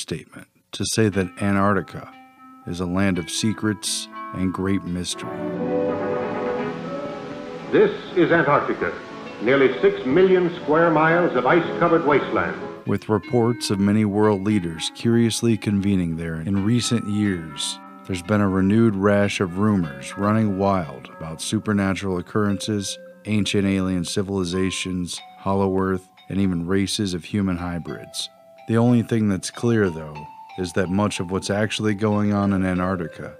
understatement to say that Antarctica is a land of secrets and great mystery. This is Antarctica, nearly six million square miles of ice covered wasteland. With reports of many world leaders curiously convening there in recent years, there's been a renewed rash of rumors running wild about supernatural occurrences, ancient alien civilizations, hollow earth, and even races of human hybrids. The only thing that's clear, though, is that much of what's actually going on in Antarctica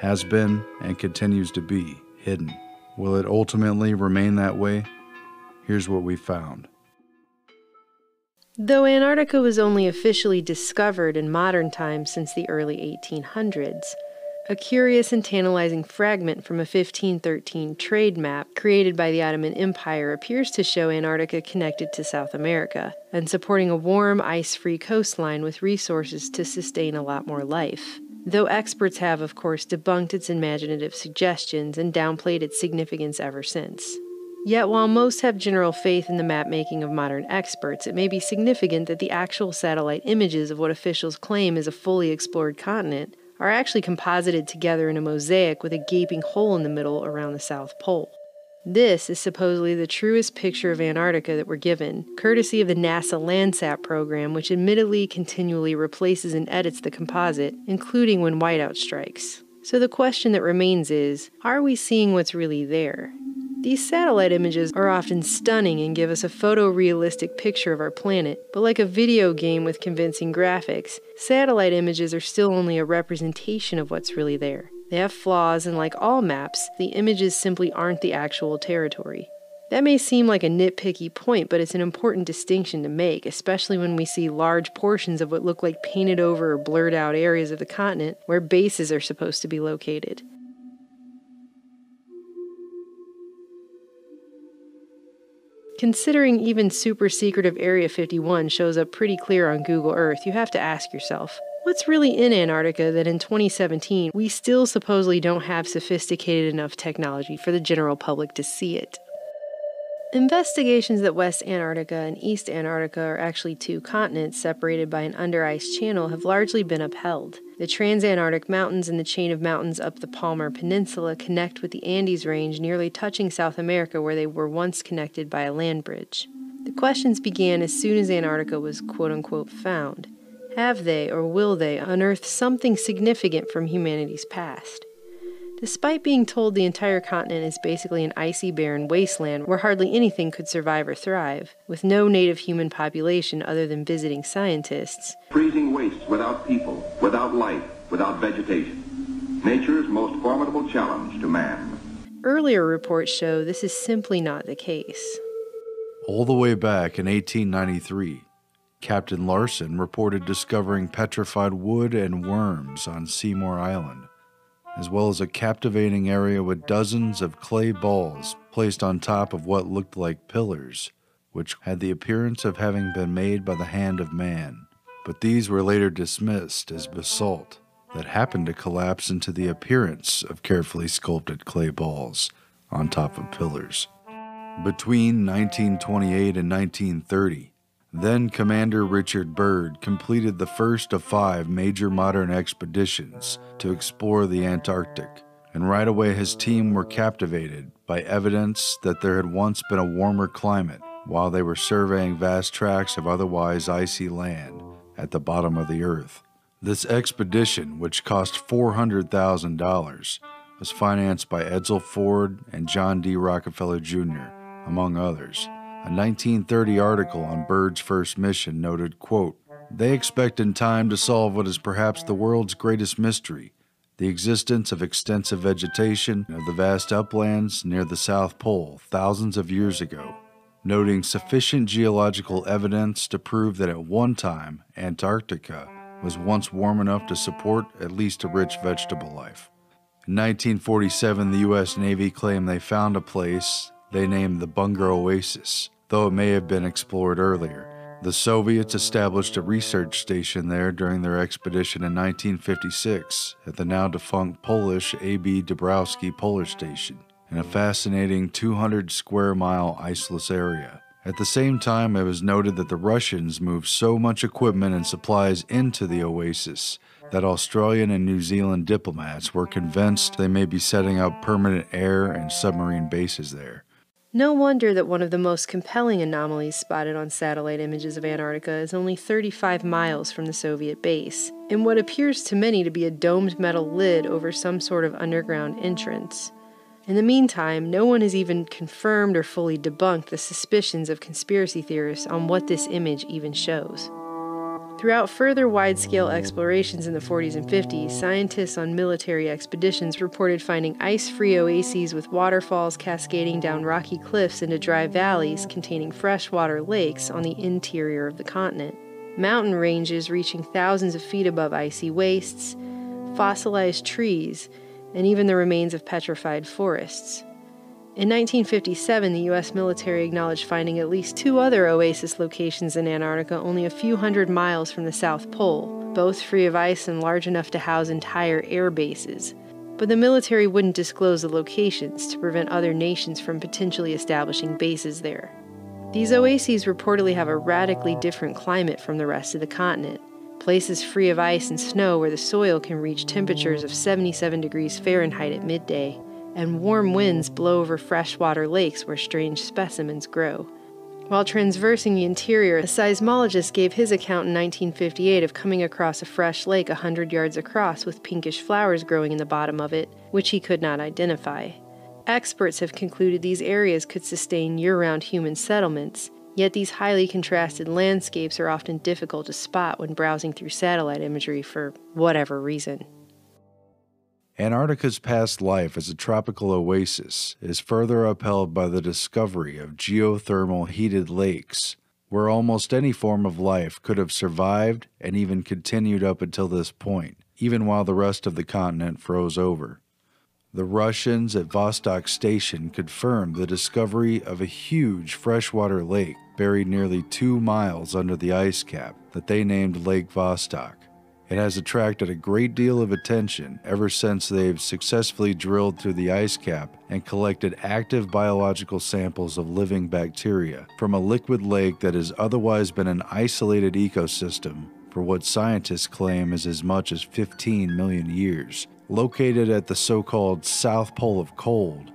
has been and continues to be hidden. Will it ultimately remain that way? Here's what we found. Though Antarctica was only officially discovered in modern times since the early 1800s, a curious and tantalizing fragment from a 1513 trade map created by the Ottoman Empire appears to show Antarctica connected to South America and supporting a warm, ice free coastline with resources to sustain a lot more life. Though experts have, of course, debunked its imaginative suggestions and downplayed its significance ever since. Yet, while most have general faith in the map making of modern experts, it may be significant that the actual satellite images of what officials claim is a fully explored continent are actually composited together in a mosaic with a gaping hole in the middle around the South Pole. This is supposedly the truest picture of Antarctica that we're given, courtesy of the NASA Landsat program, which admittedly continually replaces and edits the composite, including when whiteout strikes. So the question that remains is are we seeing what's really there? These satellite images are often stunning and give us a photorealistic picture of our planet, but like a video game with convincing graphics, satellite images are still only a representation of what's really there. They have flaws, and like all maps, the images simply aren't the actual territory. That may seem like a nitpicky point, but it's an important distinction to make, especially when we see large portions of what look like painted over or blurred out areas of the continent where bases are supposed to be located. Considering even super secretive Area 51 shows up pretty clear on Google Earth, you have to ask yourself what's really in Antarctica that in 2017 we still supposedly don't have sophisticated enough technology for the general public to see it? Investigations that West Antarctica and East Antarctica are actually two continents separated by an under ice channel have largely been upheld. The Transantarctic Mountains and the chain of mountains up the Palmer Peninsula connect with the Andes Range, nearly touching South America where they were once connected by a land bridge. The questions began as soon as Antarctica was quote unquote found. Have they or will they unearth something significant from humanity's past? Despite being told the entire continent is basically an icy, barren wasteland where hardly anything could survive or thrive, with no native human population other than visiting scientists. Freezing wastes without people, without life, without vegetation. Nature's most formidable challenge to man. Earlier reports show this is simply not the case. All the way back in 1893, Captain Larsen reported discovering petrified wood and worms on Seymour Island as well as a captivating area with dozens of clay balls placed on top of what looked like pillars, which had the appearance of having been made by the hand of man. But these were later dismissed as basalt that happened to collapse into the appearance of carefully sculpted clay balls on top of pillars. Between 1928 and 1930, then Commander Richard Byrd completed the first of five major modern expeditions to explore the Antarctic, and right away his team were captivated by evidence that there had once been a warmer climate while they were surveying vast tracts of otherwise icy land at the bottom of the earth. This expedition, which cost $400,000, was financed by Edsel Ford and John D. Rockefeller Jr., among others. A 1930 article on Byrd's first mission noted, quote, They expect in time to solve what is perhaps the world's greatest mystery, the existence of extensive vegetation of the vast uplands near the South Pole thousands of years ago, noting sufficient geological evidence to prove that at one time Antarctica was once warm enough to support at least a rich vegetable life. In 1947, the U.S. Navy claimed they found a place they named the Bunger Oasis, though it may have been explored earlier. The Soviets established a research station there during their expedition in 1956 at the now defunct Polish A.B. Dabrowski Polar Station, in a fascinating 200 square mile iceless area. At the same time, it was noted that the Russians moved so much equipment and supplies into the oasis that Australian and New Zealand diplomats were convinced they may be setting up permanent air and submarine bases there. No wonder that one of the most compelling anomalies spotted on satellite images of Antarctica is only 35 miles from the Soviet base, in what appears to many to be a domed metal lid over some sort of underground entrance. In the meantime, no one has even confirmed or fully debunked the suspicions of conspiracy theorists on what this image even shows. Throughout further wide scale explorations in the 40s and 50s, scientists on military expeditions reported finding ice free oases with waterfalls cascading down rocky cliffs into dry valleys containing freshwater lakes on the interior of the continent, mountain ranges reaching thousands of feet above icy wastes, fossilized trees, and even the remains of petrified forests. In 1957, the U.S. military acknowledged finding at least two other oasis locations in Antarctica only a few hundred miles from the South Pole, both free of ice and large enough to house entire air bases. But the military wouldn't disclose the locations to prevent other nations from potentially establishing bases there. These oases reportedly have a radically different climate from the rest of the continent, places free of ice and snow where the soil can reach temperatures of 77 degrees Fahrenheit at midday, and warm winds blow over freshwater lakes where strange specimens grow. While transversing the interior, a seismologist gave his account in 1958 of coming across a fresh lake a 100 yards across with pinkish flowers growing in the bottom of it, which he could not identify. Experts have concluded these areas could sustain year round human settlements, Yet these highly contrasted landscapes are often difficult to spot when browsing through satellite imagery for whatever reason. Antarctica's past life as a tropical oasis is further upheld by the discovery of geothermal heated lakes, where almost any form of life could have survived and even continued up until this point, even while the rest of the continent froze over. The Russians at Vostok Station confirmed the discovery of a huge freshwater lake buried nearly two miles under the ice cap that they named Lake Vostok. It has attracted a great deal of attention ever since they've successfully drilled through the ice cap and collected active biological samples of living bacteria from a liquid lake that has otherwise been an isolated ecosystem for what scientists claim is as much as 15 million years. Located at the so called South Pole of Cold,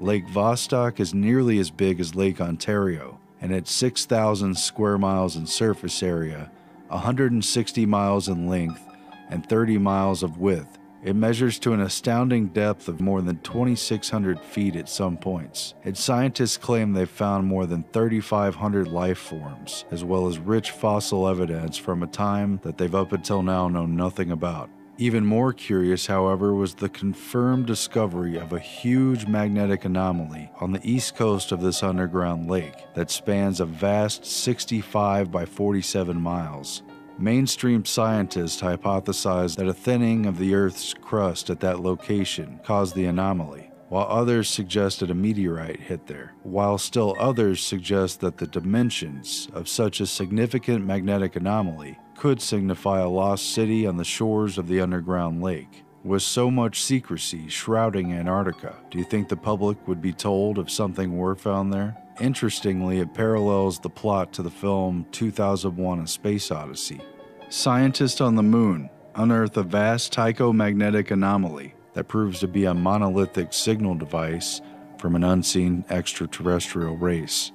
Lake Vostok is nearly as big as Lake Ontario, and at 6,000 square miles in surface area, 160 miles in length, and 30 miles of width, it measures to an astounding depth of more than 2,600 feet at some points. Its scientists claim they've found more than 3,500 life forms, as well as rich fossil evidence from a time that they've up until now known nothing about. Even more curious, however, was the confirmed discovery of a huge magnetic anomaly on the east coast of this underground lake that spans a vast 65 by 47 miles. Mainstream scientists hypothesized that a thinning of the Earth's crust at that location caused the anomaly, while others suggested a meteorite hit there, while still others suggest that the dimensions of such a significant magnetic anomaly could signify a lost city on the shores of the underground lake. With so much secrecy shrouding Antarctica, do you think the public would be told if something were found there? Interestingly, it parallels the plot to the film 2001 A Space Odyssey. Scientists on the moon unearth a vast tychomagnetic anomaly that proves to be a monolithic signal device from an unseen extraterrestrial race.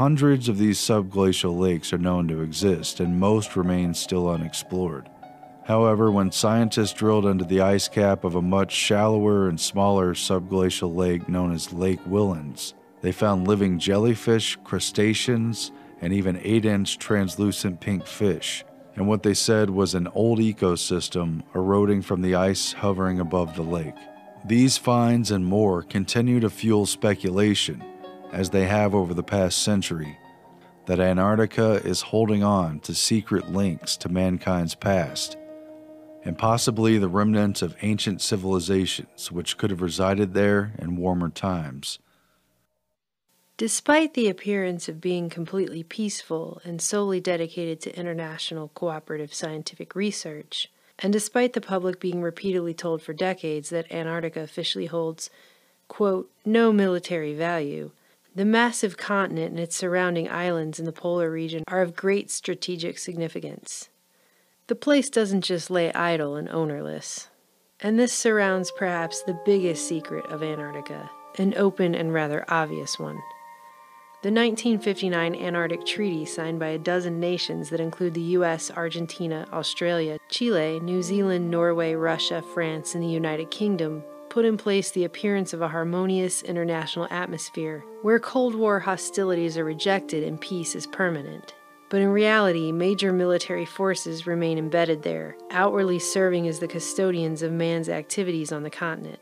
Hundreds of these subglacial lakes are known to exist, and most remain still unexplored. However, when scientists drilled into the ice cap of a much shallower and smaller subglacial lake known as Lake Whillans, they found living jellyfish, crustaceans, and even 8 inch translucent pink fish, and what they said was an old ecosystem eroding from the ice hovering above the lake. These finds and more continue to fuel speculation as they have over the past century, that Antarctica is holding on to secret links to mankind's past, and possibly the remnants of ancient civilizations which could have resided there in warmer times. Despite the appearance of being completely peaceful and solely dedicated to international cooperative scientific research, and despite the public being repeatedly told for decades that Antarctica officially holds, quote, no military value, The massive continent and its surrounding islands in the polar region are of great strategic significance. The place doesn't just lay idle and ownerless. And this surrounds perhaps the biggest secret of Antarctica, an open and rather obvious one. The 1959 Antarctic Treaty, signed by a dozen nations that include the US, Argentina, Australia, Chile, New Zealand, Norway, Russia, France, and the United Kingdom, put in place the appearance of a harmonious international atmosphere where Cold War hostilities are rejected and peace is permanent. But in reality, major military forces remain embedded there, outwardly serving as the custodians of man's activities on the continent.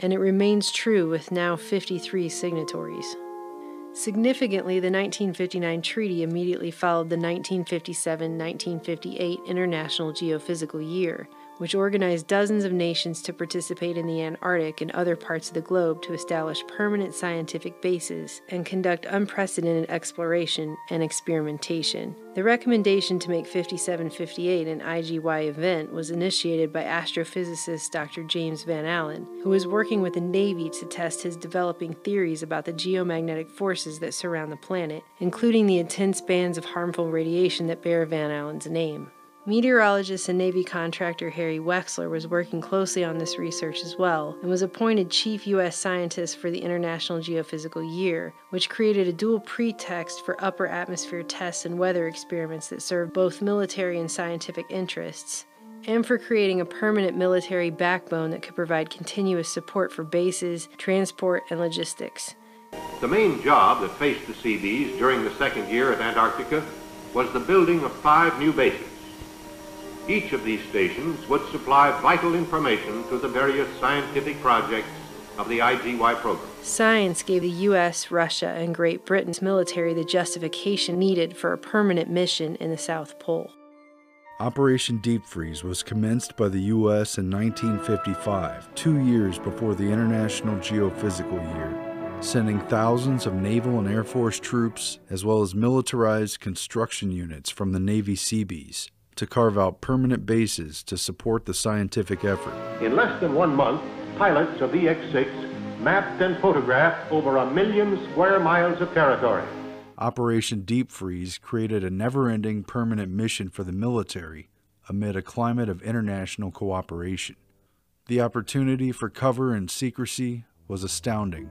And it remains true with now 53 signatories. Significantly, the 1959 treaty immediately followed the 1957 1958 International Geophysical Year, which organized dozens of nations to participate in the Antarctic and other parts of the globe to establish permanent scientific bases and conduct unprecedented exploration and experimentation. The recommendation to make 5758 an IGY event was initiated by astrophysicist Dr. James Van Allen, who was working with the Navy to test his developing theories about the geomagnetic forces that surround the planet, including the intense bands of harmful radiation that bear Van Allen's name. Meteorologist and Navy contractor Harry Wexler was working closely on this research as well and was appointed chief U.S. scientist for the International Geophysical Year, which created a dual pretext for upper atmosphere tests and weather experiments that served both military and scientific interests, and for creating a permanent military backbone that could provide continuous support for bases, transport, and logistics. The main job that faced the Seabees during the second year at Antarctica was the building of five new bases. Each of these stations would supply vital information to the various scientific projects of the IGY program. Science gave the U.S., Russia, and Great Britain's military the justification needed for a permanent mission in the South Pole. Operation Deep Freeze was commenced by the U.S. in 1955, two years before the International Geophysical Year, sending thousands of naval and Air Force troops as well as militarized construction units from the Navy Seabees to carve out permanent bases to support the scientific effort. In less than one month, pilots of VX-6 mapped and photographed over a million square miles of territory. Operation Deep Freeze created a never-ending permanent mission for the military amid a climate of international cooperation. The opportunity for cover and secrecy was astounding.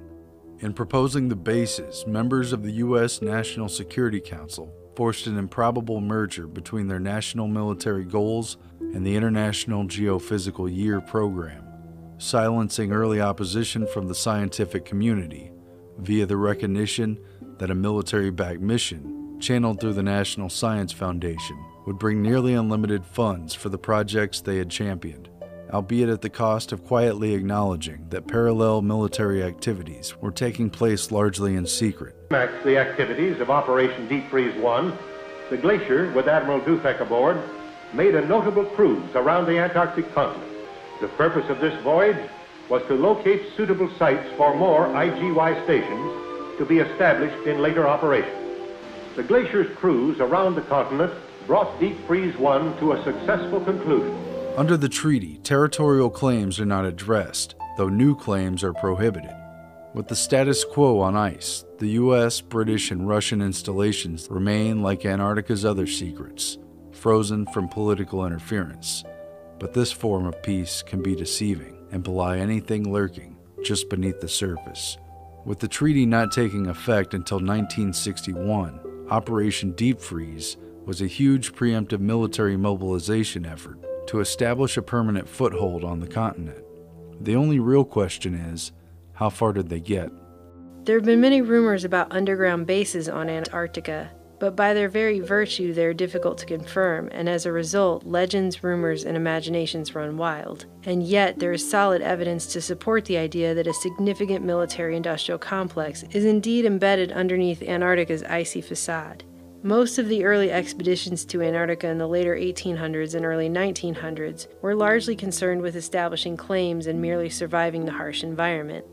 In proposing the bases, members of the U.S. National Security Council forced an improbable merger between their national military goals and the International Geophysical Year program, silencing early opposition from the scientific community via the recognition that a military backed mission, channeled through the National Science Foundation, would bring nearly unlimited funds for the projects they had championed albeit at the cost of quietly acknowledging that parallel military activities were taking place largely in secret. The activities of Operation Deep Freeze 1, the Glacier, with Admiral Dufek aboard, made a notable cruise around the Antarctic continent. The purpose of this voyage was to locate suitable sites for more IGY stations to be established in later operations. The Glacier's cruise around the continent brought Deep Freeze 1 to a successful conclusion. Under the treaty, territorial claims are not addressed, though new claims are prohibited. With the status quo on ice, the US, British, and Russian installations remain like Antarctica's other secrets, frozen from political interference. But this form of peace can be deceiving and belie anything lurking just beneath the surface. With the treaty not taking effect until 1961, Operation Deep Freeze was a huge preemptive military mobilization effort to establish a permanent foothold on the continent. The only real question is how far did they get? There have been many rumors about underground bases on Antarctica, but by their very virtue, they are difficult to confirm, and as a result, legends, rumors, and imaginations run wild. And yet, there is solid evidence to support the idea that a significant military industrial complex is indeed embedded underneath Antarctica's icy facade. Most of the early expeditions to Antarctica in the later 1800s and early 1900s were largely concerned with establishing claims and merely surviving the harsh environment.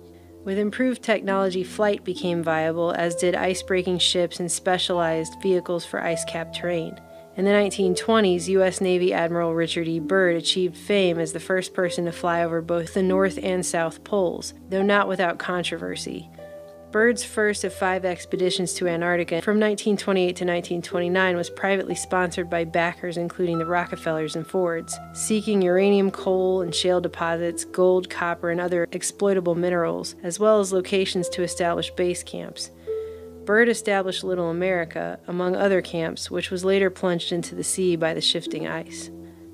With improved technology, flight became viable, as did ice breaking ships and specialized vehicles for ice capped terrain. In the 1920s, U.S. Navy Admiral Richard E. Byrd achieved fame as the first person to fly over both the North and South Poles, though not without controversy. Byrd's first of five expeditions to Antarctica from 1928 to 1929 was privately sponsored by backers including the Rockefellers and Fords, seeking uranium, coal, and shale deposits, gold, copper, and other exploitable minerals, as well as locations to establish base camps. Byrd established Little America, among other camps, which was later plunged into the sea by the shifting ice.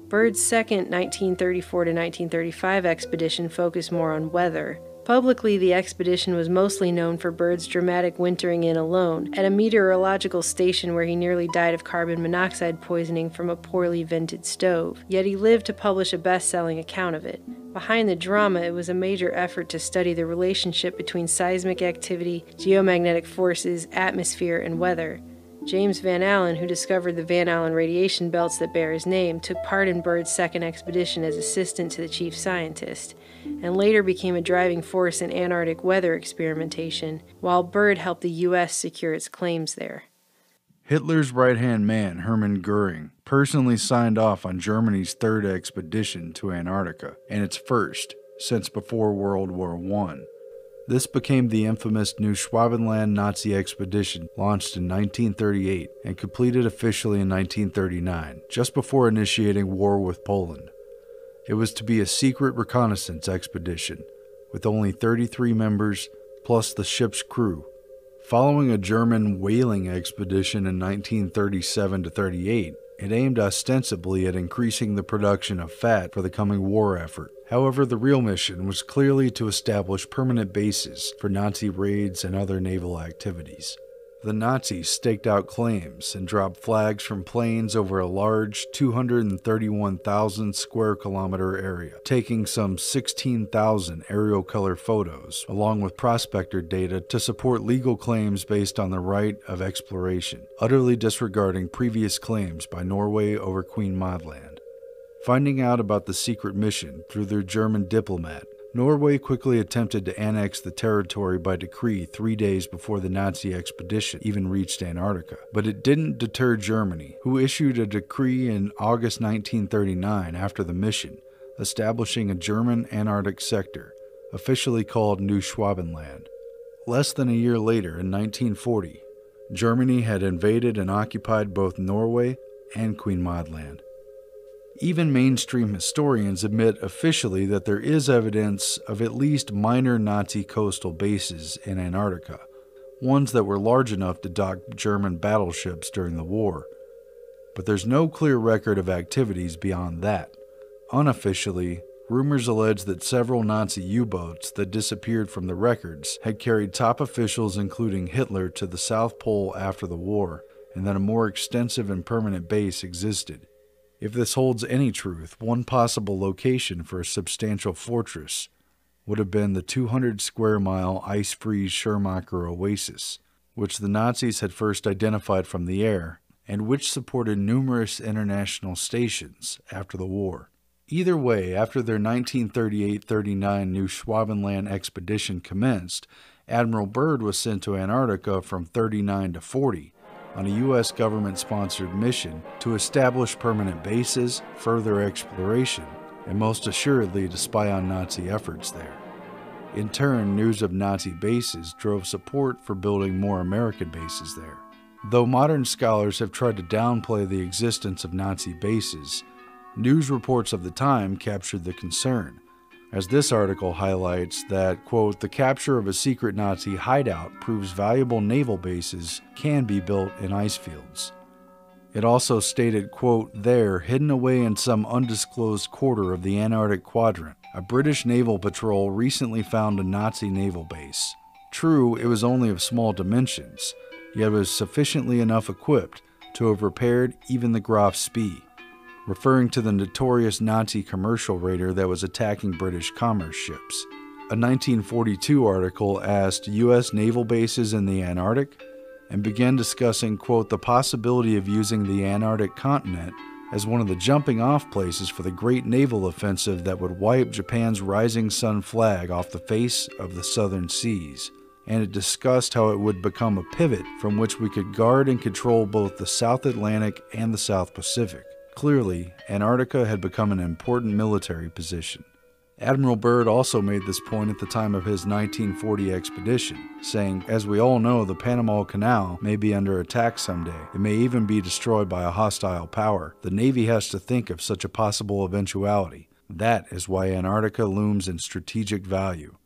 Byrd's second 1934 to 1935 expedition focused more on weather, Publicly, the expedition was mostly known for Byrd's dramatic wintering in alone at a meteorological station where he nearly died of carbon monoxide poisoning from a poorly vented stove. Yet he lived to publish a best selling account of it. Behind the drama, it was a major effort to study the relationship between seismic activity, geomagnetic forces, atmosphere, and weather. James Van Allen, who discovered the Van Allen radiation belts that bear his name, took part in Byrd's second expedition as assistant to the chief scientist and later became a driving force in Antarctic weather experimentation, while Byrd helped the U.S. secure its claims there. Hitler's right hand man, Hermann Goering, personally signed off on Germany's third expedition to Antarctica, and its first since before World War I. This became the infamous Neuschwabenland Nazi expedition, launched in 1938 and completed officially in 1939, just before initiating war with Poland. It was to be a secret reconnaissance expedition, with only 33 members plus the ship's crew. Following a German whaling expedition in 1937 to 38, it aimed ostensibly at increasing the production of fat for the coming war effort. However, the real mission was clearly to establish permanent bases for Nazi raids and other naval activities. The Nazis staked out claims and dropped flags from planes over a large 231,000 square kilometer area, taking some 16,000 aerial color photos, along with prospector data to support legal claims based on the right of exploration, utterly disregarding previous claims by Norway over Queen Maud Land. Finding out about the secret mission through their German diplomat, Norway quickly attempted to annex the territory by decree three days before the Nazi expedition even reached Antarctica. But it didn't deter Germany, who issued a decree in August 1939 after the mission, establishing a German Antarctic sector, officially called New Schwabenland. Less than a year later, in 1940, Germany had invaded and occupied both Norway and Queen Maud Land. Even mainstream historians admit officially that there is evidence of at least minor Nazi coastal bases in Antarctica, ones that were large enough to dock German battleships during the war. But there's no clear record of activities beyond that. Unofficially, rumors allege that several Nazi U boats that disappeared from the records had carried top officials, including Hitler, to the South Pole after the war, and that a more extensive and permanent base existed. If this holds any truth, one possible location for a substantial fortress would have been the 200 square mile ice free Schirmacher Oasis, which the Nazis had first identified from the air and which supported numerous international stations after the war. Either way, after their 1938 39 Neuschwabenland expedition commenced, Admiral Byrd was sent to Antarctica from 39 to 40 on a U.S. government sponsored mission to establish permanent bases, further exploration, and most assuredly to spy on Nazi efforts there. In turn, news of Nazi bases drove support for building more American bases there. Though modern scholars have tried to downplay the existence of Nazi bases, news reports of the time captured the concern as this article highlights that, quote, the capture of a secret Nazi hideout proves valuable naval bases can be built in ice fields. It also stated, quote, there, hidden away in some undisclosed quarter of the Antarctic quadrant, a British naval patrol recently found a Nazi naval base. True, it was only of small dimensions, yet was sufficiently enough equipped to have repaired even the Graf Spee referring to the notorious Nazi commercial raider that was attacking British commerce ships. A 1942 article asked U.S. naval bases in the Antarctic and began discussing, quote, the possibility of using the Antarctic continent as one of the jumping off places for the great naval offensive that would wipe Japan's rising sun flag off the face of the southern seas. And it discussed how it would become a pivot from which we could guard and control both the South Atlantic and the South Pacific. Clearly, Antarctica had become an important military position. Admiral Byrd also made this point at the time of his 1940 expedition, saying, As we all know, the Panama Canal may be under attack someday. It may even be destroyed by a hostile power. The Navy has to think of such a possible eventuality. That is why Antarctica looms in strategic value.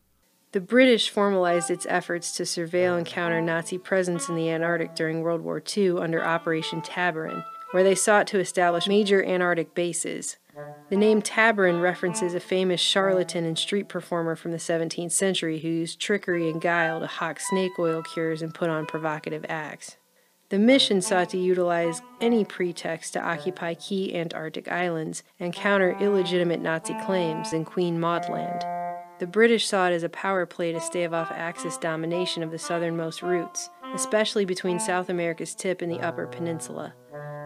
The British formalized its efforts to surveil and counter Nazi presence in the Antarctic during World War II under Operation Tabarin, where they sought to establish major Antarctic bases. The name Tabarin references a famous charlatan and street performer from the 17th century who used trickery and guile to hawk snake oil cures and put on provocative acts. The mission sought to utilize any pretext to occupy key Antarctic islands and counter illegitimate Nazi claims in Queen Maud Land. The British saw it as a power play to stave off Axis domination of the southernmost routes, especially between South America's tip and the Upper Peninsula.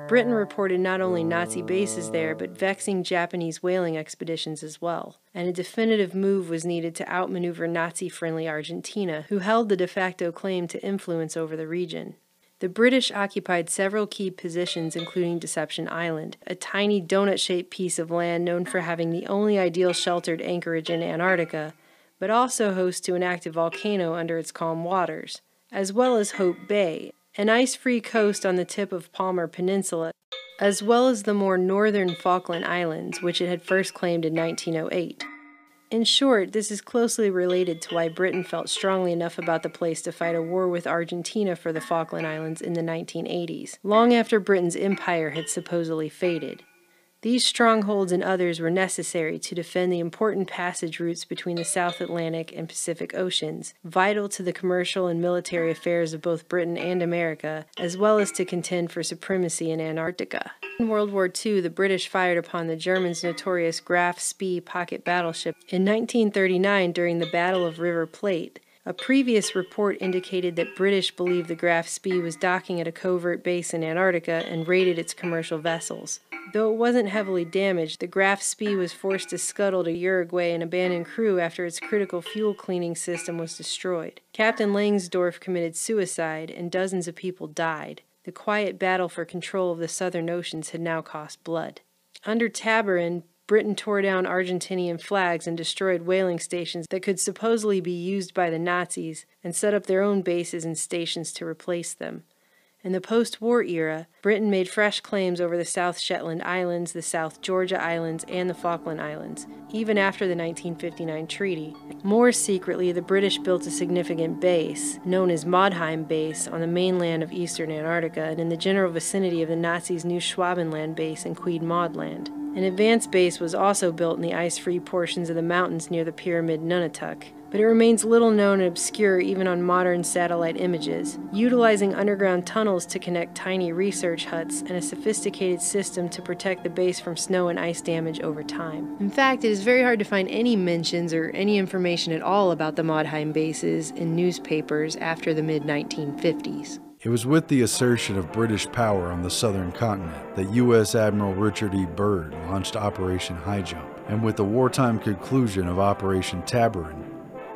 Britain reported not only Nazi bases there, but vexing Japanese whaling expeditions as well, and a definitive move was needed to outmaneuver Nazi friendly Argentina, who held the de facto claim to influence over the region. The British occupied several key positions, including Deception Island, a tiny donut shaped piece of land known for having the only ideal sheltered anchorage in Antarctica, but also host to an active volcano under its calm waters, as well as Hope Bay, an ice free coast on the tip of Palmer Peninsula, as well as the more northern Falkland Islands, which it had first claimed in 1908. In short, this is closely related to why Britain felt strongly enough about the place to fight a war with Argentina for the Falkland Islands in the 1980s, long after Britain's empire had supposedly faded. These strongholds and others were necessary to defend the important passage routes between the South Atlantic and Pacific Oceans, vital to the commercial and military affairs of both Britain and America, as well as to contend for supremacy in Antarctica. In World War II, the British fired upon the Germans' notorious Graf Spee pocket battleship in 1939 during the Battle of River Plate. A previous report indicated that British believed the Graf Spee was docking at a covert base in Antarctica and raided its commercial vessels. Though it wasn't heavily damaged, the Graf Spee was forced to scuttle to Uruguay and abandon crew after its critical fuel cleaning system was destroyed. Captain Langsdorff committed suicide, and dozens of people died. The quiet battle for control of the southern oceans had now cost blood. Under Tabarin, Britain tore down Argentinian flags and destroyed whaling stations that could supposedly be used by the Nazis and set up their own bases and stations to replace them. In the post war era, Britain made fresh claims over the South Shetland Islands, the South Georgia Islands, and the Falkland Islands, even after the 1959 treaty. More secretly, the British built a significant base, known as Maudheim Base, on the mainland of eastern Antarctica and in the general vicinity of the Nazis' new Schwabenland base in Queen Maud Land. An advanced base was also built in the ice free portions of the mountains near the pyramid Nunatak, but it remains little known and obscure even on modern satellite images, utilizing underground tunnels to connect tiny research huts and a sophisticated system to protect the base from snow and ice damage over time. In fact, it is very hard to find any mentions or any information at all about the Maudheim bases in newspapers after the mid 1950s. It was with the assertion of British power on the southern continent that U.S. Admiral Richard E. Byrd launched Operation High Jump, and with the wartime conclusion of Operation Tabarin,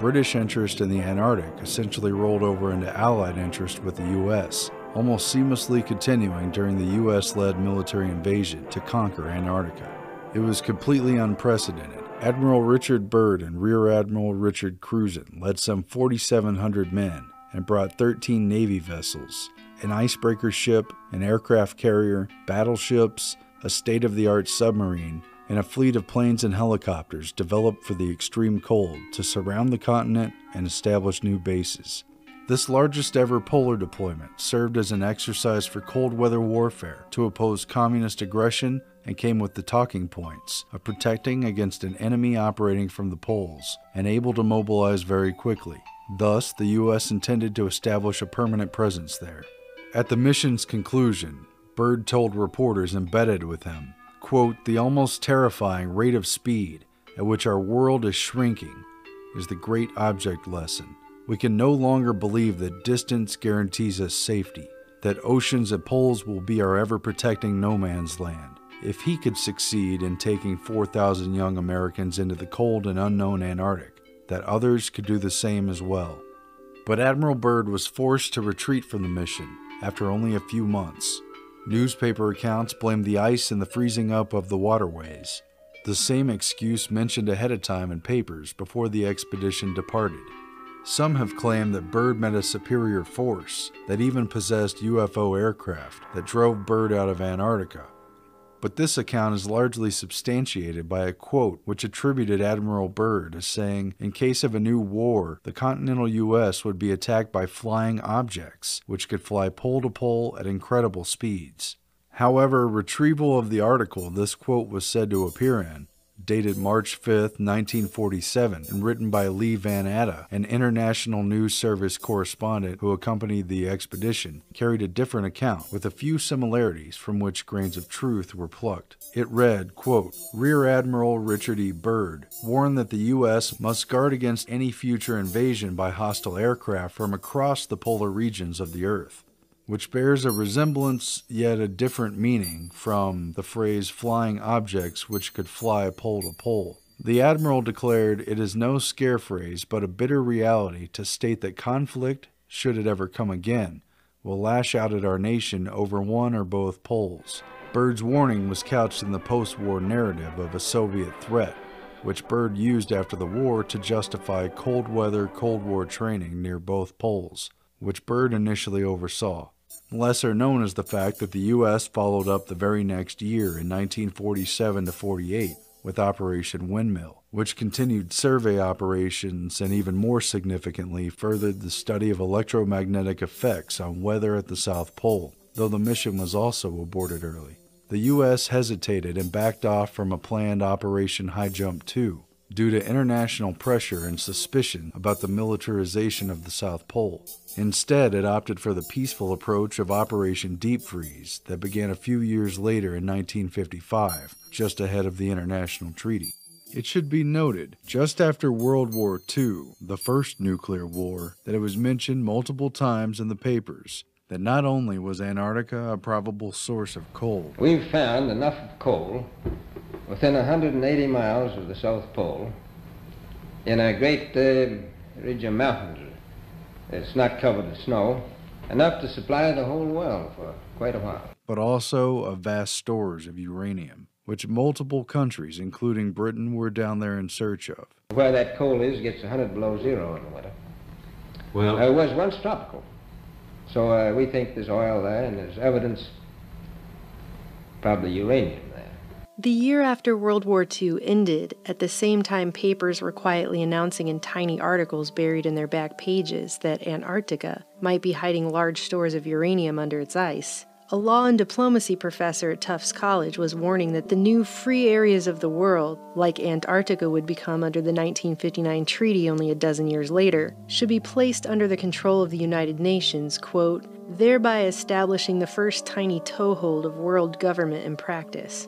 British interest in the Antarctic essentially rolled over into Allied interest with the U.S., almost seamlessly continuing during the U.S. led military invasion to conquer Antarctica. It was completely unprecedented. Admiral Richard Byrd and Rear Admiral Richard Cruzen led some 4,700 men and brought 13 Navy vessels, an icebreaker ship, an aircraft carrier, battleships, a state of the art submarine, and a fleet of planes and helicopters developed for the extreme cold to surround the continent and establish new bases. This largest ever polar deployment served as an exercise for cold weather warfare to oppose communist aggression and came with the talking points of protecting against an enemy operating from the poles and able to mobilize very quickly. Thus, the U.S. intended to establish a permanent presence there. At the mission's conclusion, Byrd told reporters embedded with him, quote, The almost terrifying rate of speed at which our world is shrinking is the great object lesson. We can no longer believe that distance guarantees us safety, that oceans and poles will be our ever protecting no man's land. If he could succeed in taking 4,000 young Americans into the cold and unknown Antarctic, that others could do the same as well. But Admiral Byrd was forced to retreat from the mission after only a few months. Newspaper accounts blamed the ice and the freezing up of the waterways. the same excuse mentioned ahead of time in papers before the expedition departed. Some have claimed that Byrd met a superior force that even possessed UFO aircraft that drove Byrd out of Antarctica. But this account is largely substantiated by a quote which attributed Admiral Byrd as saying, In case of a new war, the continental U.S. would be attacked by flying objects, which could fly pole to pole at incredible speeds. However, retrieval of the article this quote was said to appear in, dated March 5, 1947, and written by Lee Van Atta, an International News Service correspondent who accompanied the expedition, carried a different account with a few similarities from which grains of truth were plucked. It read, quote, Rear Admiral Richard E. Byrd warned that the U.S. must guard against any future invasion by hostile aircraft from across the polar regions of the Earth which bears a resemblance yet a different meaning from the phrase flying objects which could fly pole to pole. The Admiral declared it is no scare phrase but a bitter reality to state that conflict, should it ever come again, will lash out at our nation over one or both poles. Byrd's warning was couched in the post war narrative of a Soviet threat, which Byrd used after the war to justify cold weather Cold War training near both poles, which Byrd initially oversaw. Lesser known is the fact that the U.S. followed up the very next year in 1947 to 48 with Operation Windmill, which continued survey operations and even more significantly furthered the study of electromagnetic effects on weather at the South Pole, though the mission was also aborted early. The U.S. hesitated and backed off from a planned Operation High Jump 2, due to international pressure and suspicion about the militarization of the South Pole. Instead, it opted for the peaceful approach of Operation Deep Freeze that began a few years later in 1955, just ahead of the international treaty. It should be noted, just after World War II, the first nuclear war, that it was mentioned multiple times in the papers that not only was Antarctica a probable source of coal, we've found enough coal within 180 miles of the South Pole in a great uh, ridge of mountains. It's not covered with snow, enough to supply the whole world for quite a while. But also of vast stores of uranium, which multiple countries, including Britain, were down there in search of. Where that coal is gets 100 below zero in the winter. Well, uh, it was once tropical. So uh, we think there's oil there, and there's evidence, probably uranium. The year after World War II ended, at the same time papers were quietly announcing in tiny articles buried in their back pages that Antarctica might be hiding large stores of uranium under its ice. A law and diplomacy professor at Tufts College was warning that the new free areas of the world, like Antarctica would become under the 1959 treaty only a dozen years later, should be placed under the control of the United Nations, quote, thereby establishing the first tiny toehold of world government in practice.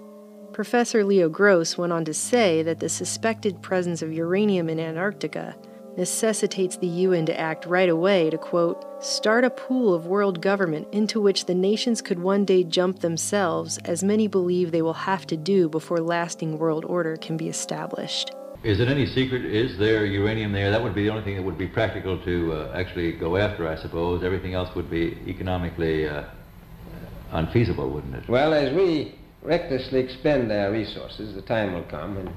Professor Leo Gross went on to say that the suspected presence of uranium in Antarctica necessitates the UN to act right away to, quote, start a pool of world government into which the nations could one day jump themselves, as many believe they will have to do before lasting world order can be established. Is it any secret? Is there uranium there? That would be the only thing that would be practical to uh, actually go after, I suppose. Everything else would be economically uh, unfeasible, wouldn't it? Well, as we recklessly expend our resources, the time will come and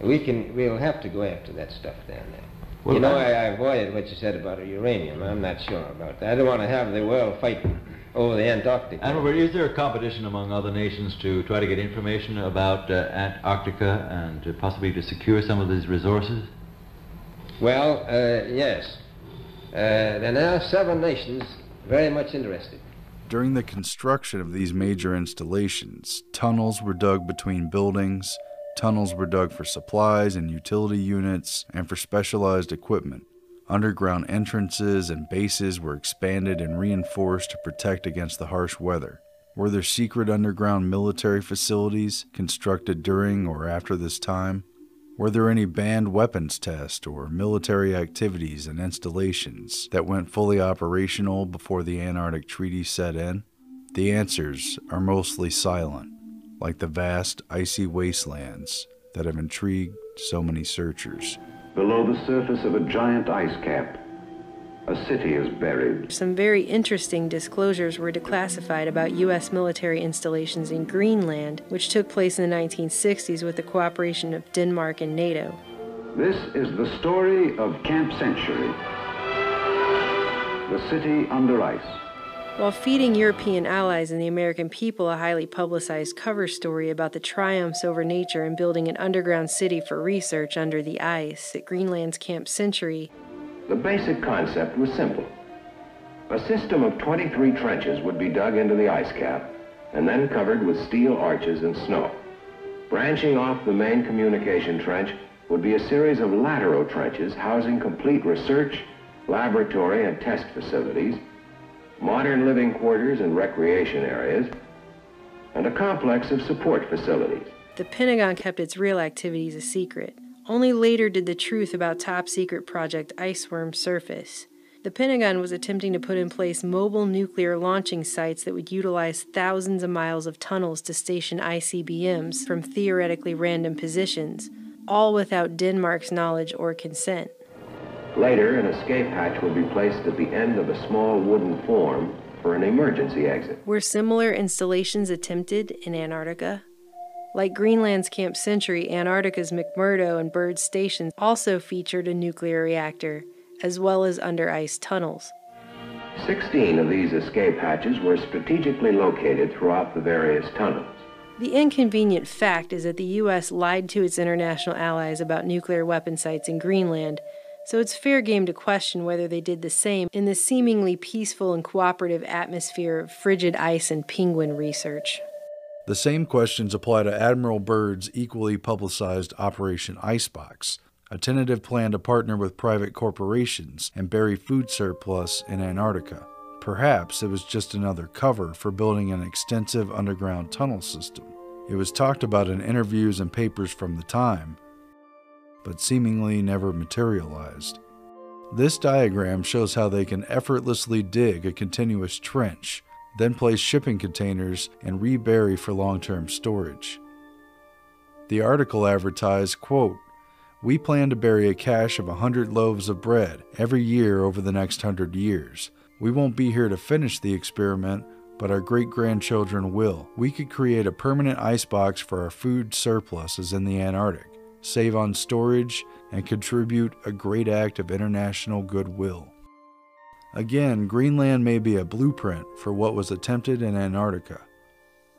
we can, we'll have to go after that stuff down there. Well, you know, I, I avoided what you said about uranium. I'm not sure about that. I don't want to have the world fighting over the Antarctic. Admiral, is there a competition among other nations to try to get information about uh, Antarctica and uh, possibly to secure some of these resources? Well, uh, yes. Uh, there are seven nations very much interested. During the construction of these major installations, tunnels were dug between buildings, tunnels were dug for supplies and utility units, and for specialized equipment. Underground entrances and bases were expanded and reinforced to protect against the harsh weather. Were there secret underground military facilities constructed during or after this time? Were there any banned weapons tests or military activities and installations that went fully operational before the Antarctic Treaty set in? The answers are mostly silent, like the vast icy wastelands that have intrigued so many searchers. Below the surface of a giant ice cap, a city is buried. Some very interesting disclosures were declassified about U.S. military installations in Greenland, which took place in the 1960s with the cooperation of Denmark and NATO. This is the story of Camp Century, the city under ice. While feeding European allies and the American people a highly publicized cover story about the triumphs over nature and building an underground city for research under the ice at Greenland's Camp Century, the basic concept was simple. A system of 23 trenches would be dug into the ice cap and then covered with steel arches and snow. Branching off the main communication trench would be a series of lateral trenches housing complete research, laboratory, and test facilities modern living quarters and recreation areas, and a complex of support facilities. The Pentagon kept its real activities a secret. Only later did the truth about top secret project Iceworm surface. The Pentagon was attempting to put in place mobile nuclear launching sites that would utilize thousands of miles of tunnels to station ICBMs from theoretically random positions, all without Denmark's knowledge or consent. Later, an escape hatch would be placed at the end of a small wooden form for an emergency exit. Were similar installations attempted in Antarctica? Like Greenland's Camp Century, Antarctica's McMurdo and Byrd stations also featured a nuclear reactor, as well as under ice tunnels. Sixteen of these escape hatches were strategically located throughout the various tunnels. The inconvenient fact is that the U.S. lied to its international allies about nuclear weapon sites in Greenland so it's fair game to question whether they did the same in the seemingly peaceful and cooperative atmosphere of frigid ice and penguin research. The same questions apply to Admiral Byrd's equally publicized Operation Icebox, a tentative plan to partner with private corporations and bury food surplus in Antarctica. Perhaps it was just another cover for building an extensive underground tunnel system. It was talked about in interviews and papers from the time, but seemingly never materialized. This diagram shows how they can effortlessly dig a continuous trench, then place shipping containers and rebury for long-term storage. The article advertised, quote, we plan to bury a cache of a 100 loaves of bread every year over the next 100 years. We won't be here to finish the experiment, but our great grandchildren will. We could create a permanent icebox for our food surpluses in the Antarctic save on storage, and contribute a great act of international goodwill. Again, Greenland may be a blueprint for what was attempted in Antarctica.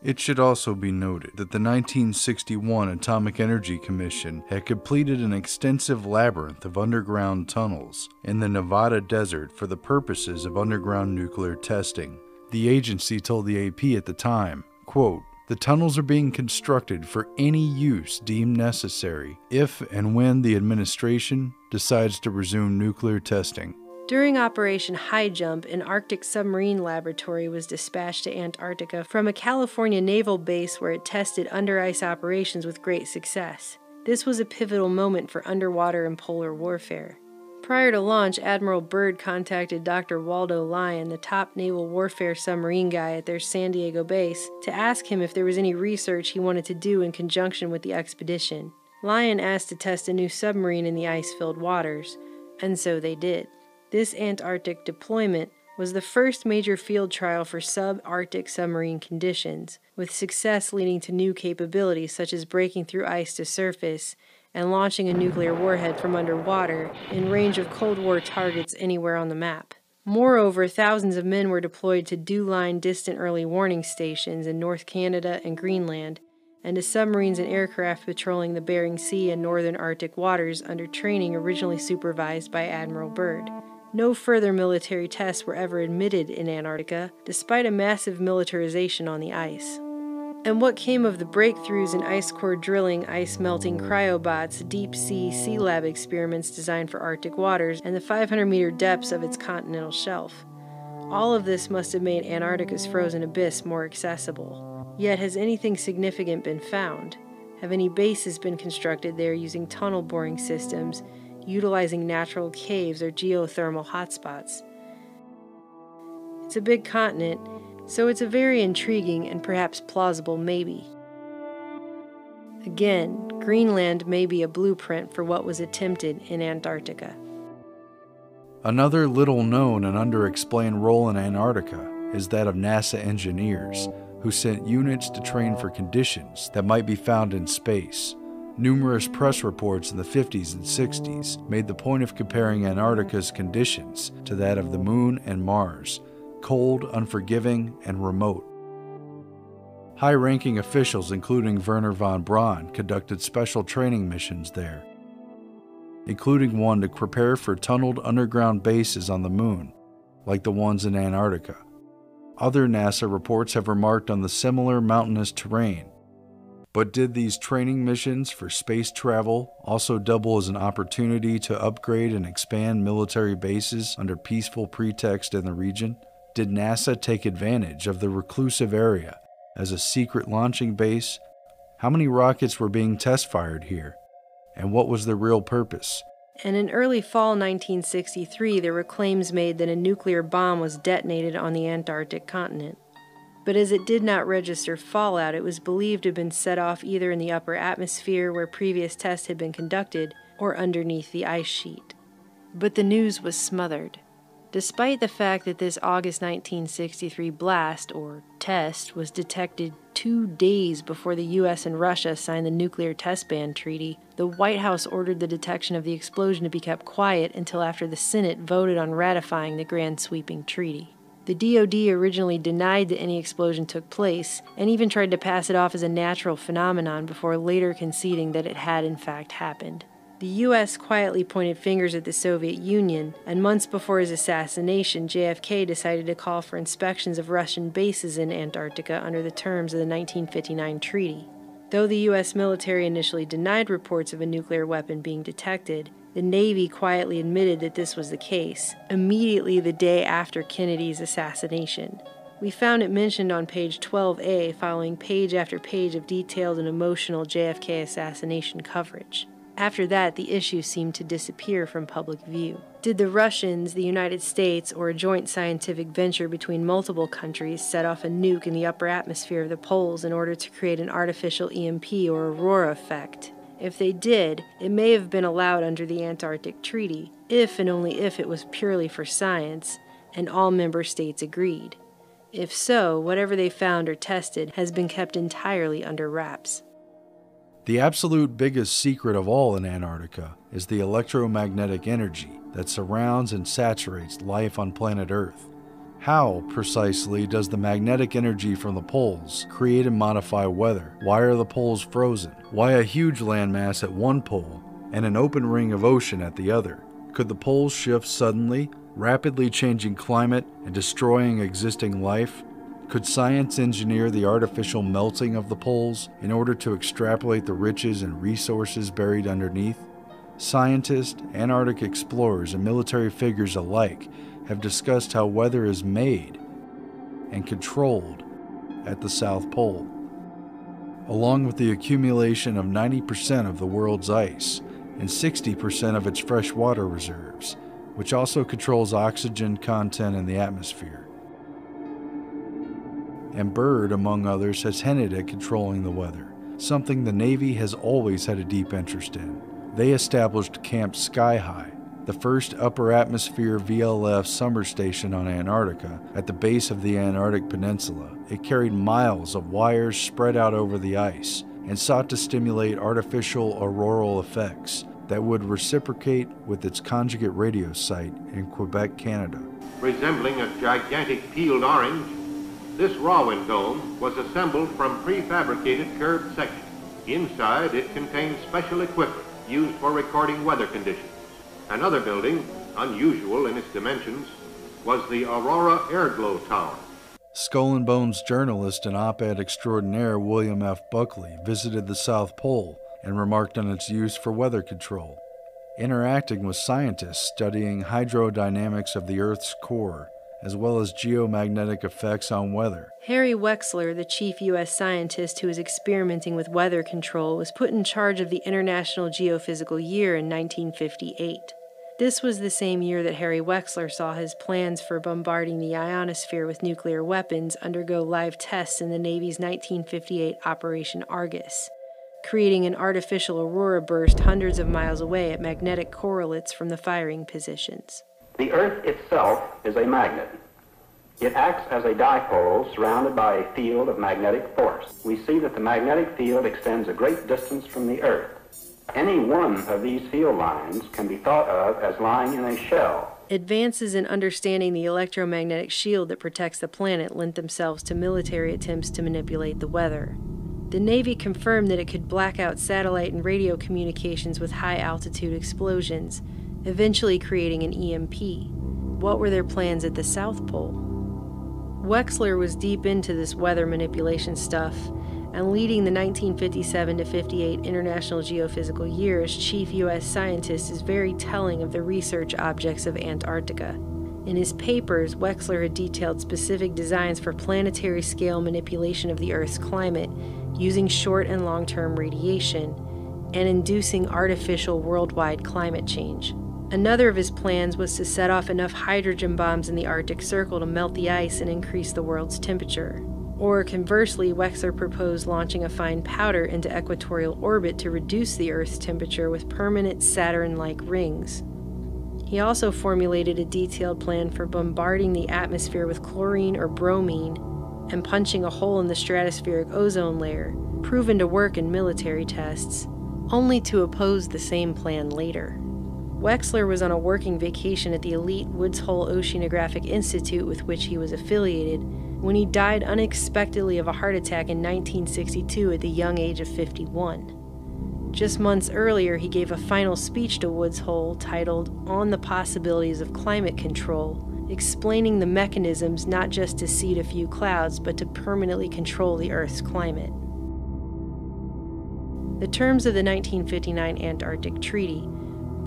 It should also be noted that the 1961 Atomic Energy Commission had completed an extensive labyrinth of underground tunnels in the Nevada desert for the purposes of underground nuclear testing. The agency told the AP at the time, quote, the tunnels are being constructed for any use deemed necessary if and when the administration decides to resume nuclear testing. During Operation High Jump, an Arctic submarine laboratory was dispatched to Antarctica from a California naval base where it tested under ice operations with great success. This was a pivotal moment for underwater and polar warfare. Prior to launch, Admiral Byrd contacted Dr. Waldo Lyon, the top naval warfare submarine guy at their San Diego base, to ask him if there was any research he wanted to do in conjunction with the expedition. Lyon asked to test a new submarine in the ice filled waters, and so they did. This Antarctic deployment was the first major field trial for subarctic submarine conditions, with success leading to new capabilities such as breaking through ice to surface and launching a nuclear warhead from underwater in range of Cold War targets anywhere on the map. Moreover, thousands of men were deployed to DEW-line distant early warning stations in North Canada and Greenland, and to submarines and aircraft patrolling the Bering Sea and northern Arctic waters under training originally supervised by Admiral Byrd. No further military tests were ever admitted in Antarctica, despite a massive militarization on the ice. And what came of the breakthroughs in ice core drilling, ice melting cryobots, deep sea sea lab experiments designed for Arctic waters, and the 500 meter depths of its continental shelf? All of this must have made Antarctica's frozen abyss more accessible. Yet, has anything significant been found? Have any bases been constructed there using tunnel boring systems, utilizing natural caves or geothermal hotspots? It's a big continent so it's a very intriguing and perhaps plausible maybe. Again, Greenland may be a blueprint for what was attempted in Antarctica. Another little known and underexplained role in Antarctica is that of NASA engineers, who sent units to train for conditions that might be found in space. Numerous press reports in the 50s and 60s made the point of comparing Antarctica's conditions to that of the Moon and Mars cold, unforgiving, and remote. High ranking officials, including Wernher von Braun, conducted special training missions there, including one to prepare for tunneled underground bases on the Moon, like the ones in Antarctica. Other NASA reports have remarked on the similar mountainous terrain. But did these training missions for space travel also double as an opportunity to upgrade and expand military bases under peaceful pretext in the region? Did NASA take advantage of the reclusive area as a secret launching base? How many rockets were being test fired here? And what was the real purpose? And in early fall 1963, there were claims made that a nuclear bomb was detonated on the Antarctic continent. But as it did not register fallout, it was believed to have been set off either in the upper atmosphere where previous tests had been conducted or underneath the ice sheet. But the news was smothered. Despite the fact that this August 1963 blast, or test, was detected two days before the US and Russia signed the Nuclear Test Ban Treaty, the White House ordered the detection of the explosion to be kept quiet until after the Senate voted on ratifying the grand sweeping treaty. The DoD originally denied that any explosion took place and even tried to pass it off as a natural phenomenon before later conceding that it had in fact happened. The U.S. quietly pointed fingers at the Soviet Union, and months before his assassination, JFK decided to call for inspections of Russian bases in Antarctica under the terms of the 1959 treaty. Though the U.S. military initially denied reports of a nuclear weapon being detected, the Navy quietly admitted that this was the case, immediately the day after Kennedy's assassination. We found it mentioned on page 12A, following page after page of detailed and emotional JFK assassination coverage. After that, the issue seemed to disappear from public view. Did the Russians, the United States, or a joint scientific venture between multiple countries set off a nuke in the upper atmosphere of the poles in order to create an artificial EMP or aurora effect? If they did, it may have been allowed under the Antarctic Treaty, if and only if it was purely for science, and all member states agreed. If so, whatever they found or tested has been kept entirely under wraps. The absolute biggest secret of all in Antarctica is the electromagnetic energy that surrounds and saturates life on planet Earth. How, precisely, does the magnetic energy from the poles create and modify weather? Why are the poles frozen? Why a huge landmass at one pole and an open ring of ocean at the other? Could the poles shift suddenly, rapidly changing climate and destroying existing life? Could science engineer the artificial melting of the poles in order to extrapolate the riches and resources buried underneath? Scientists, Antarctic explorers, and military figures alike have discussed how weather is made and controlled at the South Pole. Along with the accumulation of 90% of the world's ice and 60% of its freshwater reserves, which also controls oxygen content in the atmosphere and Byrd, among others, has hinted at controlling the weather, something the Navy has always had a deep interest in. They established Camp Sky High, the first upper atmosphere VLF summer station on Antarctica at the base of the Antarctic Peninsula. It carried miles of wires spread out over the ice and sought to stimulate artificial auroral effects that would reciprocate with its conjugate radio site in Quebec, Canada. Resembling a gigantic peeled orange, this rawin dome was assembled from prefabricated curved sections. Inside, it contained special equipment used for recording weather conditions. Another building, unusual in its dimensions, was the Aurora Airglow Tower. Skull and Bones journalist and op ed extraordinaire William F. Buckley visited the South Pole and remarked on its use for weather control. Interacting with scientists studying hydrodynamics of the Earth's core, as well as geomagnetic effects on weather. Harry Wexler, the chief U.S. scientist who was experimenting with weather control, was put in charge of the International Geophysical Year in 1958. This was the same year that Harry Wexler saw his plans for bombarding the ionosphere with nuclear weapons undergo live tests in the Navy's 1958 Operation Argus, creating an artificial aurora burst hundreds of miles away at magnetic correlates from the firing positions. The Earth itself is a magnet. It acts as a dipole surrounded by a field of magnetic force. We see that the magnetic field extends a great distance from the Earth. Any one of these field lines can be thought of as lying in a shell. Advances in understanding the electromagnetic shield that protects the planet lent themselves to military attempts to manipulate the weather. The Navy confirmed that it could black out satellite and radio communications with high altitude explosions, eventually creating an EMP. What were their plans at the South Pole? Wexler was deep into this weather manipulation stuff, and leading the 1957 to 58 International Geophysical Year as chief U.S. scientist is very telling of the research objects of Antarctica. In his papers, Wexler had detailed specific designs for planetary scale manipulation of the Earth's climate using short and long term radiation and inducing artificial worldwide climate change. Another of his plans was to set off enough hydrogen bombs in the Arctic Circle to melt the ice and increase the world's temperature. Or conversely, Wexler proposed launching a fine powder into equatorial orbit to reduce the Earth's temperature with permanent Saturn like rings. He also formulated a detailed plan for bombarding the atmosphere with chlorine or bromine and punching a hole in the stratospheric ozone layer, proven to work in military tests, only to oppose the same plan later. Wexler was on a working vacation at the elite Woods Hole Oceanographic Institute with which he was affiliated when he died unexpectedly of a heart attack in 1962 at the young age of 51. Just months earlier, he gave a final speech to Woods Hole titled On the Possibilities of Climate Control, explaining the mechanisms not just to seed a few clouds, but to permanently control the Earth's climate. The terms of the 1959 Antarctic Treaty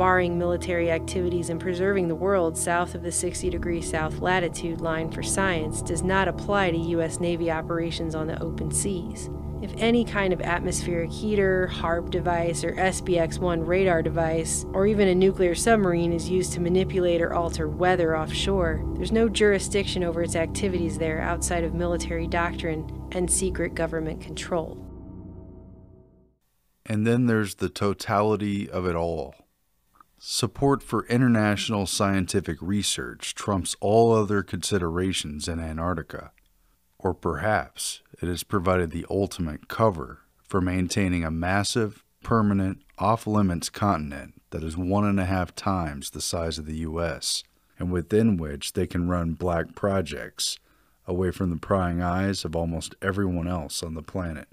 barring military activities and preserving the world south of the 60 degree south latitude line for science does not apply to U.S. Navy operations on the open seas. If any kind of atmospheric heater, HAARP device, or SBX 1 radar device, or even a nuclear submarine is used to manipulate or alter weather offshore, there's no jurisdiction over its activities there outside of military doctrine and secret government control. And then there's the totality of it all. Support for international scientific research trumps all other considerations in Antarctica. Or perhaps it has provided the ultimate cover for maintaining a massive, permanent, off limits continent that is one and a half times the size of the U.S., and within which they can run black projects away from the prying eyes of almost everyone else on the planet.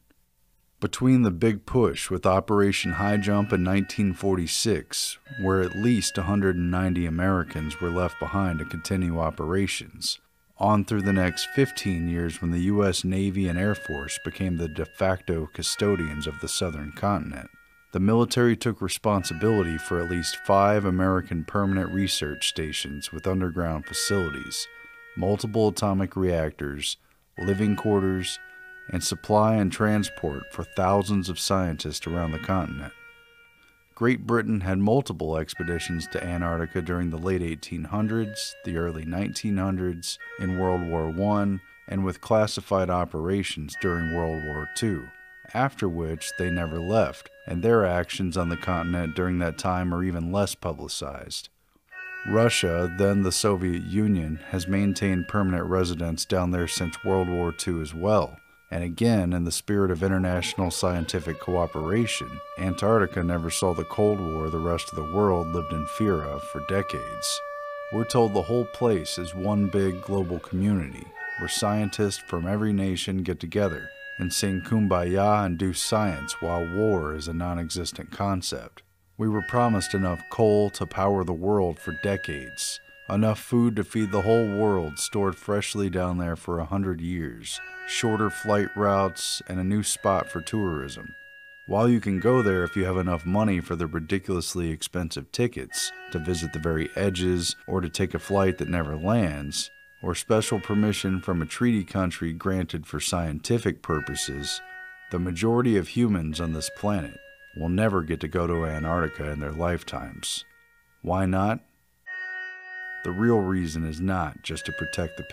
Between the big push with Operation High Jump in 1946, where at least 190 Americans were left behind to continue operations, on through the next 15 years when the U.S. Navy and Air Force became the de facto custodians of the southern continent, the military took responsibility for at least five American permanent research stations with underground facilities, multiple atomic reactors, living quarters, and supply and transport for thousands of scientists around the continent. Great Britain had multiple expeditions to Antarctica during the late 1800s, the early 1900s, in World War I, and with classified operations during World War II, after which they never left, and their actions on the continent during that time are even less publicized. Russia, then the Soviet Union, has maintained permanent residence down there since World War II as well and again, in the spirit of international scientific cooperation, Antarctica never saw the Cold War the rest of the world lived in fear of for decades. We're told the whole place is one big global community where scientists from every nation get together and sing kumbaya and do science while war is a non existent concept. We were promised enough coal to power the world for decades, enough food to feed the whole world stored freshly down there for a hundred years, shorter flight routes, and a new spot for tourism. While you can go there if you have enough money for the ridiculously expensive tickets to visit the very edges or to take a flight that never lands, or special permission from a treaty country granted for scientific purposes, the majority of humans on this planet will never get to go to Antarctica in their lifetimes. Why not? The real reason is not just to protect the